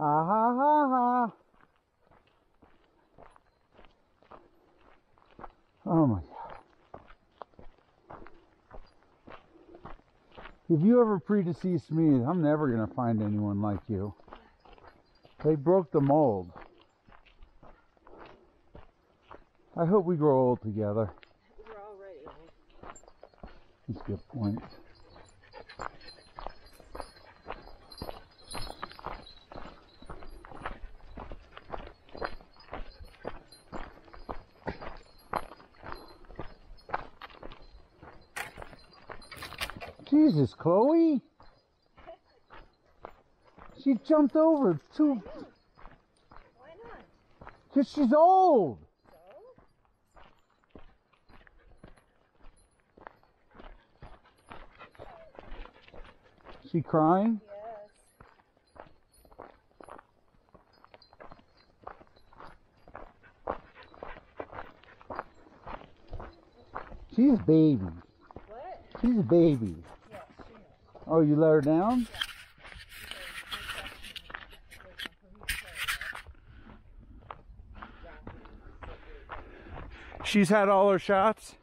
Ha ha ha ha. Oh my god. If you ever predeceased me, I'm never gonna find anyone like you. They broke the mold. I hope we grow old together. We're already old. That's a good point. Jesus, Chloe. She jumped over two Why not? because she's old. So? She crying? Yes. She's a baby. What? She's a baby. Oh, you let her down? She's had all her shots?